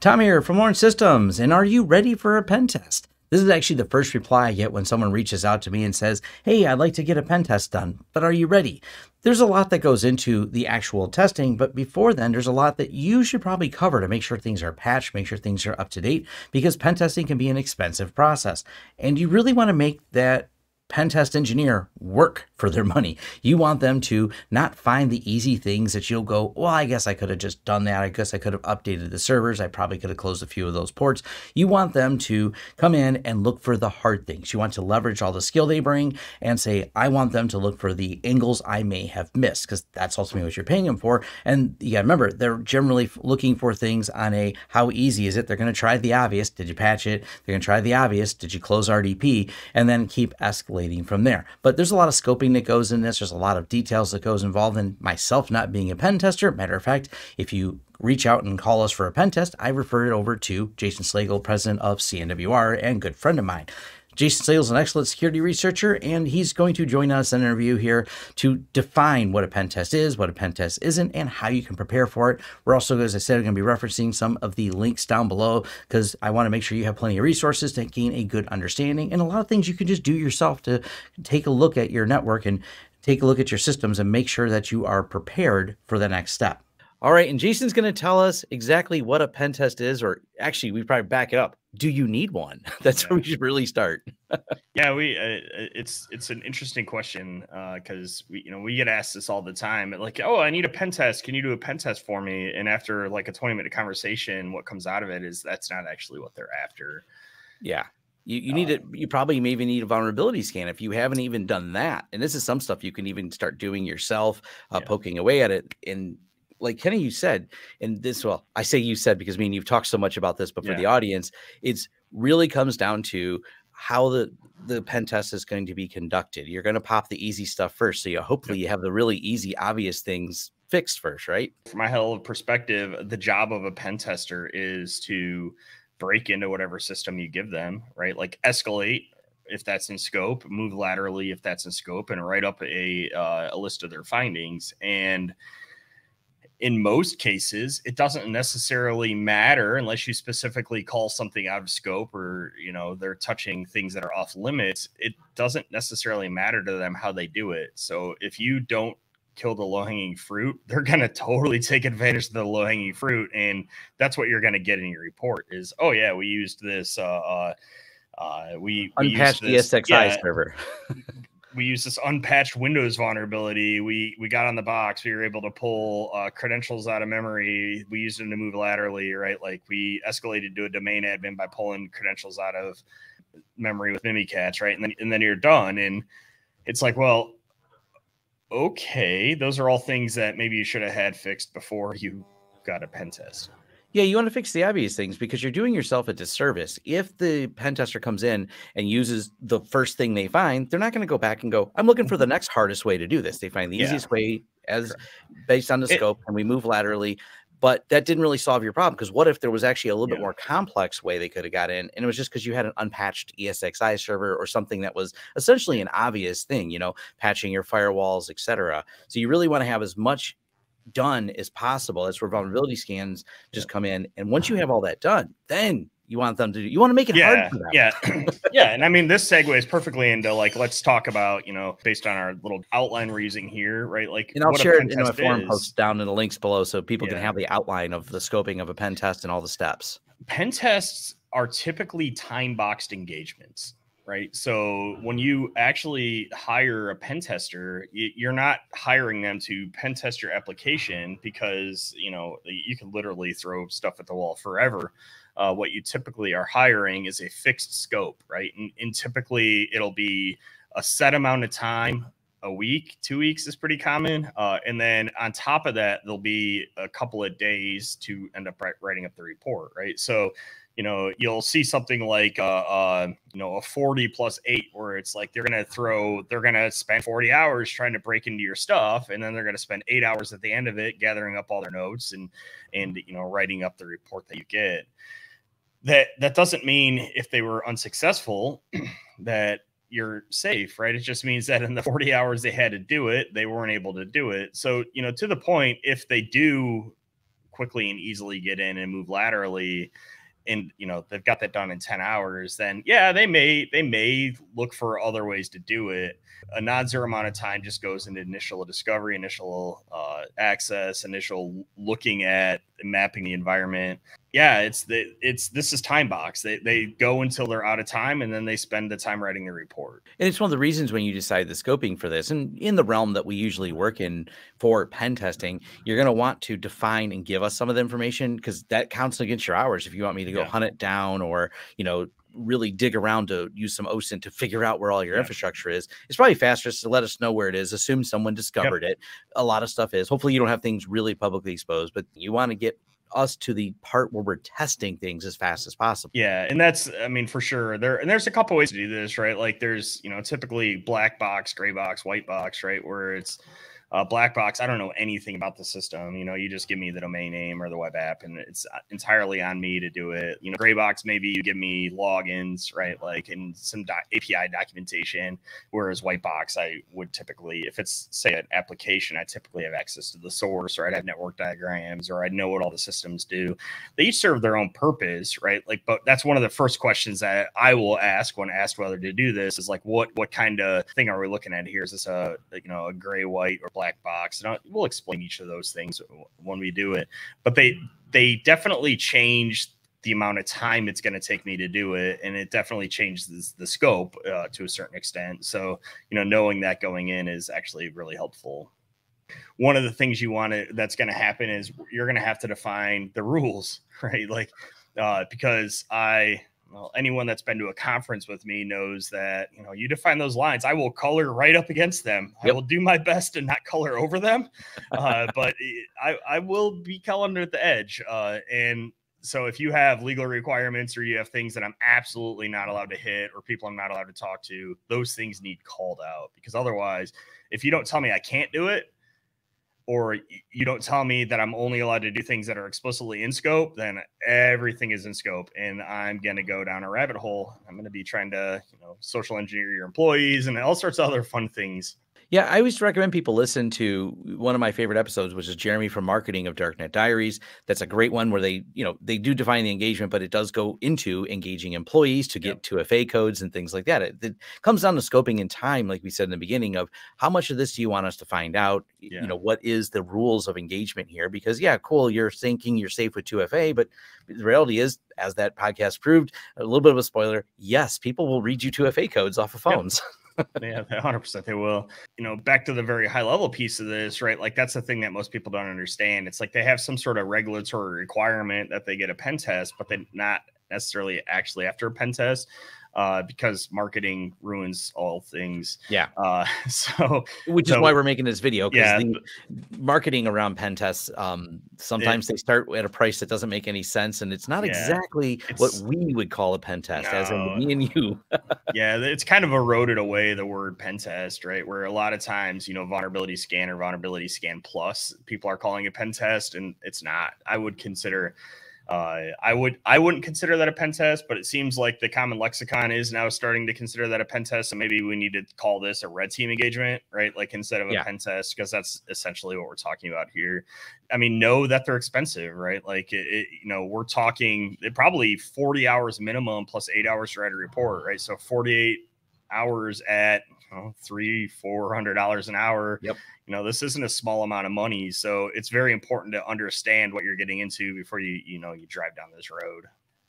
Tom here from Lawrence Systems, and are you ready for a pen test? This is actually the first reply I get when someone reaches out to me and says, Hey, I'd like to get a pen test done, but are you ready? There's a lot that goes into the actual testing, but before then, there's a lot that you should probably cover to make sure things are patched, make sure things are up to date, because pen testing can be an expensive process. And you really want to make that pen test engineer work for their money. You want them to not find the easy things that you'll go, well, I guess I could have just done that. I guess I could have updated the servers. I probably could have closed a few of those ports. You want them to come in and look for the hard things. You want to leverage all the skill they bring and say, I want them to look for the angles I may have missed because that's ultimately what you're paying them for. And yeah, remember, they're generally looking for things on a how easy is it? They're going to try the obvious. Did you patch it? They're going to try the obvious. Did you close RDP? And then keep escalating from there. But there's a lot of scoping that goes in this. There's a lot of details that goes involved in myself not being a pen tester. Matter of fact, if you reach out and call us for a pen test, I refer it over to Jason Slagle, president of CNWR and good friend of mine. Jason Slagle is an excellent security researcher, and he's going to join us in an interview here to define what a pen test is, what a pen test isn't, and how you can prepare for it. We're also, as I said, going to be referencing some of the links down below because I want to make sure you have plenty of resources to gain a good understanding and a lot of things you can just do yourself to take a look at your network and take a look at your systems and make sure that you are prepared for the next step. All right, and Jason's going to tell us exactly what a pen test is, or actually, we probably back it up. Do you need one? That's yeah. where we should really start. yeah, we. Uh, it's it's an interesting question because uh, we you know we get asked this all the time. Like, oh, I need a pen test. Can you do a pen test for me? And after like a twenty minute conversation, what comes out of it is that's not actually what they're after. Yeah, you, you need it. You probably may even need a vulnerability scan if you haven't even done that. And this is some stuff you can even start doing yourself, uh, yeah. poking away at it. And like Kenny, you said, and this, well, I say you said because I mean, you've talked so much about this, but for yeah. the audience, it's really comes down to how the the pen test is going to be conducted. You're going to pop the easy stuff first. So you hopefully you have the really easy, obvious things fixed first, right? From my hell of perspective, the job of a pen tester is to break into whatever system you give them, right? Like escalate if that's in scope, move laterally if that's in scope, and write up a uh, a list of their findings. And in most cases it doesn't necessarily matter unless you specifically call something out of scope or you know they're touching things that are off limits it doesn't necessarily matter to them how they do it. So if you don't kill the low-hanging fruit they're going to totally take advantage of the low-hanging fruit and that's what you're going to get in your report is oh yeah we used this uh, uh, uh we, we unpatched ESXi yeah, server we used this unpatched Windows vulnerability. We we got on the box. We were able to pull uh, credentials out of memory. We used them to move laterally, right? Like we escalated to a domain admin by pulling credentials out of memory with Mimikatz, right? And then and then you're done. And it's like, well, okay, those are all things that maybe you should have had fixed before you got a pen test. Yeah, you want to fix the obvious things because you're doing yourself a disservice. If the pen tester comes in and uses the first thing they find, they're not going to go back and go, I'm looking for the mm-hmm. next hardest way to do this. They find the yeah. easiest way as based on the scope, and we move laterally. But that didn't really solve your problem because what if there was actually a little yeah. bit more complex way they could have got in? And it was just because you had an unpatched ESXi server or something that was essentially an obvious thing, you know, patching your firewalls, etc. So you really want to have as much done as possible. That's where vulnerability scans just come in. And once you have all that done, then you want them to do, you want to make it yeah, hard for them. Yeah. yeah. And I mean, this segues perfectly into like, let's talk about, you know, based on our little outline we're using here, right? Like, and I'll share it in my forum post down in the links below so people yeah. can have the outline of the scoping of a pen test and all the steps. Pen tests are typically time boxed engagements right? So when you actually hire a pen tester, you're not hiring them to pen test your application because you know you can literally throw stuff at the wall forever. Uh, what you typically are hiring is a fixed scope, right? And, and typically it'll be a set amount of time a week, two weeks is pretty common. Uh, and then on top of that, there'll be a couple of days to end up writing up the report, right? So you know, you'll see something like uh, uh, you know a 40 plus eight, where it's like they're gonna throw, they're gonna spend 40 hours trying to break into your stuff, and then they're gonna spend eight hours at the end of it gathering up all their notes and and you know writing up the report that you get. That that doesn't mean if they were unsuccessful that you're safe, right? It just means that in the 40 hours they had to do it, they weren't able to do it. So, you know, to the point, if they do quickly and easily get in and move laterally and you know they've got that done in 10 hours then yeah they may they may look for other ways to do it a non-zero amount of time just goes into initial discovery initial uh, access initial looking at mapping the environment yeah, it's the it's this is time box. They they go until they're out of time, and then they spend the time writing the report. And it's one of the reasons when you decide the scoping for this, and in the realm that we usually work in for pen testing, you're going to want to define and give us some of the information because that counts against your hours. If you want me to go yeah. hunt it down, or you know really dig around to use some OSINT to figure out where all your yeah. infrastructure is. It's probably faster to let us know where it is. Assume someone discovered yep. it. A lot of stuff is. Hopefully, you don't have things really publicly exposed, but you want to get us to the part where we're testing things as fast as possible. Yeah, and that's I mean for sure there and there's a couple ways to do this, right? Like there's, you know, typically black box, gray box, white box, right? Where it's uh, black box, I don't know anything about the system. You know, you just give me the domain name or the web app, and it's uh, entirely on me to do it. You know, gray box, maybe you give me logins, right? Like and some do- API documentation. Whereas white box, I would typically, if it's say an application, I typically have access to the source, or I'd have network diagrams, or I'd know what all the systems do. They each serve their own purpose, right? Like, but that's one of the first questions that I will ask when asked whether to do this is like, what what kind of thing are we looking at here? Is this a you know a gray, white, or black box. And I'll, we'll explain each of those things when we do it. But they they definitely changed the amount of time it's going to take me to do it, and it definitely changes the scope uh, to a certain extent. So you know, knowing that going in is actually really helpful. One of the things you want to that's going to happen is you're going to have to define the rules, right? Like uh, because I well, anyone that's been to a conference with me knows that you know you define those lines. I will color right up against them. Yep. I will do my best to not color over them, uh, but I, I will be coloring at the edge. Uh, and so if you have legal requirements or you have things that I'm absolutely not allowed to hit or people I'm not allowed to talk to, those things need called out because otherwise, if you don't tell me I can't do it, or you don't tell me that I'm only allowed to do things that are explicitly in scope, then everything is in scope, and I'm going to go down a rabbit hole. I'm going to be trying to, you know, social engineer your employees and all sorts of other fun things yeah, I always recommend people listen to one of my favorite episodes, which is Jeremy from Marketing of Darknet Diaries. That's a great one where they, you know, they do define the engagement, but it does go into engaging employees to get yep. 2FA codes and things like that. It, it, comes down to scoping in time, like we said in the beginning, of how much of this do you want us to find out? Yeah. You know, what is the rules of engagement here? Because yeah, cool, you're thinking you're safe with 2FA, but the reality is, as that podcast proved, a little bit of a spoiler, yes, people will read you 2FA codes off of phones. yeah, 100% they will. You know, back to the very high level piece of this, right? Like that's the thing that most people don't understand. It's like they have some sort of regulatory requirement that they get a pen test, but they're not necessarily actually after a pen test uh, because marketing ruins all things. Yeah. Uh, so, which so, is why we're making this video. Yeah. The marketing around pen tests, um, sometimes it, they start at a price that doesn't make any sense, and it's not yeah, exactly it's, what we would call a pen test, no, as in me and you. yeah, it's kind of eroded away the word pen test, right? Where a lot of times, you know, vulnerability scan or vulnerability scan plus, people are calling it pen test, and it's not. I would consider uh, I would I wouldn't consider that a pen test, but it seems like the common lexicon is now starting to consider that a pen test. So maybe we need to call this a red team engagement, right? Like instead of a yeah. pen test, because that's essentially what we're talking about here. I mean, know that they're expensive, right? Like it, it, you know, we're talking probably 40 hours minimum plus eight hours to write a report, right? So 48 hours at three, four hundred dollars an hour. Yep. You know, this isn't a small amount of money. So it's very important to understand what you're getting into before you, you know, you drive down this road.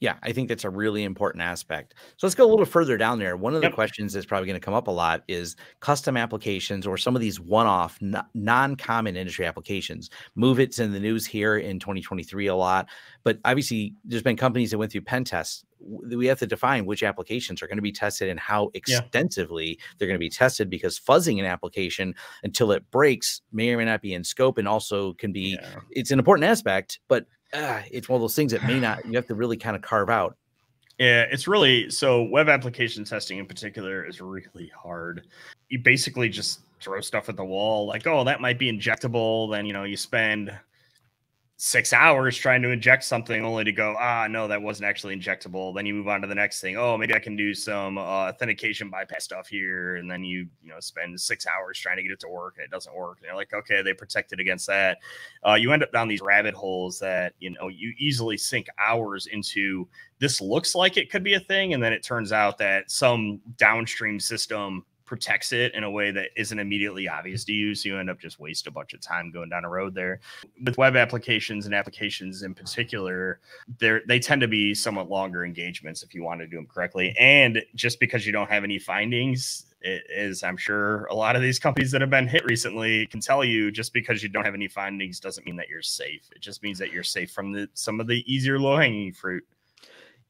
Yeah, I think that's a really important aspect. So let's go a little further down there. One of the yep. questions that's probably going to come up a lot is custom applications or some of these one-off, non-common industry applications. MOVEit's in the news here in 2023 a lot, but obviously there's been companies that went through pen tests. We have to define which applications are going to be tested and how extensively yeah. they're going to be tested because fuzzing an application until it breaks may or may not be in scope and also can be yeah. it's an important aspect, but uh, it's one of those things that may not you have to really kind of carve out. Yeah, it's really so web application testing in particular is really hard. You basically just throw stuff at the wall, like, oh, that might be injectable. Then you know you spend six hours trying to inject something only to go, ah, no, that wasn't actually injectable. Then you move on to the next thing. Oh, maybe I can do some uh, authentication bypass stuff here. And then you, you know, spend six hours trying to get it to work and it doesn't work. And you're like, okay, they protected against that. Uh, you end up down these rabbit holes that, you know, you easily sink hours into this looks like it could be a thing. And then it turns out that some downstream system protects it in a way that isn't immediately obvious to you. So you end up just waste a bunch of time going down a road there. With web applications and applications in particular, they they tend to be somewhat longer engagements if you want to do them correctly. And just because you don't have any findings, it is I'm sure a lot of these companies that have been hit recently can tell you just because you don't have any findings doesn't mean that you're safe. It just means that you're safe from the some of the easier low hanging fruit.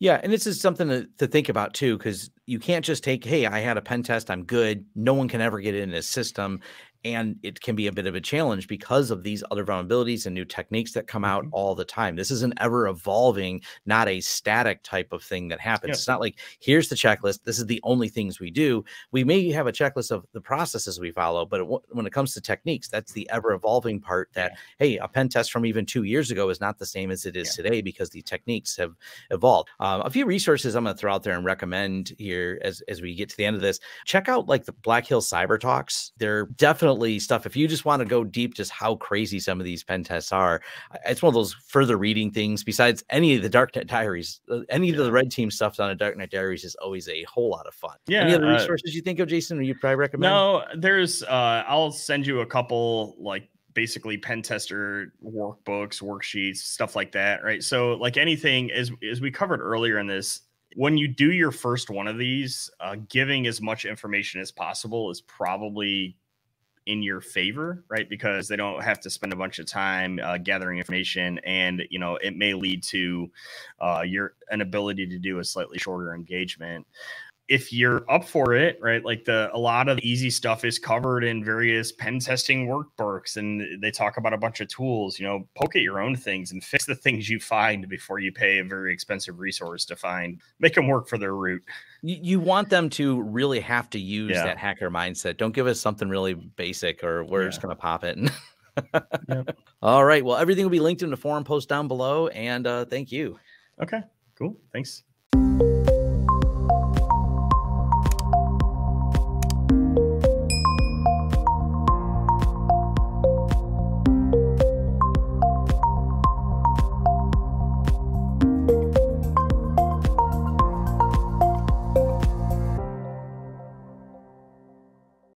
Yeah, and this is something to, to think about too, because you can't just take, hey, I had a pen test, I'm good. No one can ever get in this system and it can be a bit of a challenge because of these other vulnerabilities and new techniques that come out mm-hmm. all the time. This is an ever evolving, not a static type of thing that happens. It's not like here's the checklist. This is the only things we do. We may have a checklist of the processes we follow, but when it comes to techniques, that's the ever evolving part. That yeah. hey, a pen test from even two years ago is not the same as it is yeah. today because the techniques have evolved. Um, a few resources I'm going to throw out there and recommend here as as we get to the end of this. Check out like the Black Hill Cyber Talks. They're definitely stuff. If you just want to go deep, just how crazy some of these pen tests are, it's one of those further reading things. Besides any of the Darknet Diaries, uh, any yeah. of the Red Team stuff on a Darknet Diaries is always a whole lot of fun. Yeah. Any other uh, resources uh, you think of, Jason? Or you probably recommend? No, there's. uh I'll send you a couple like basically pen tester workbooks, worksheets, stuff like that, right? So like anything as as we covered earlier in this, when you do your first one of these, uh, giving as much information as possible is probably in your favor, right? Because they don't have to spend a bunch of time uh, gathering information, and you know it may lead to uh, your an ability to do a slightly shorter engagement if you're up for it, right? Like the a lot of the easy stuff is covered in various pen testing workbooks, and they talk about a bunch of tools. You know, poke at your own things and fix the things you find before you pay a very expensive resource to find. Make them work for their root. You, you want them to really have to use yeah. that hacker mindset. Don't give us something really basic or we're yeah. just gonna pop it. yep. All right. Well, everything will be linked in the forum post down below, and uh, thank you. Okay. Cool. Thanks.